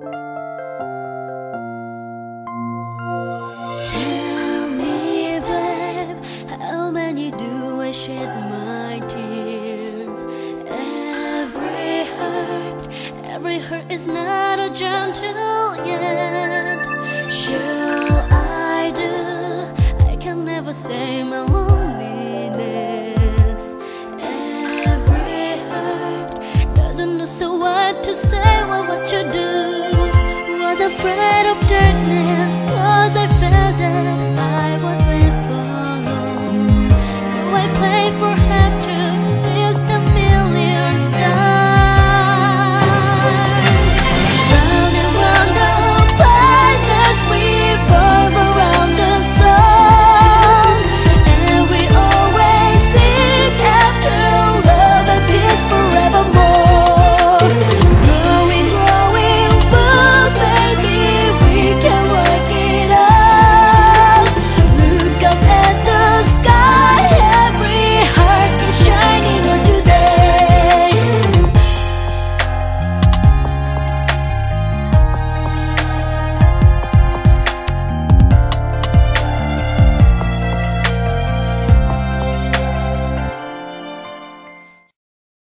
Tell me, babe, how many do I shed my tears? Every hurt, every hurt is not a gentle yet. Shall I do? I can never say my loneliness. Every hurt doesn't know so what to say. Well, what you witness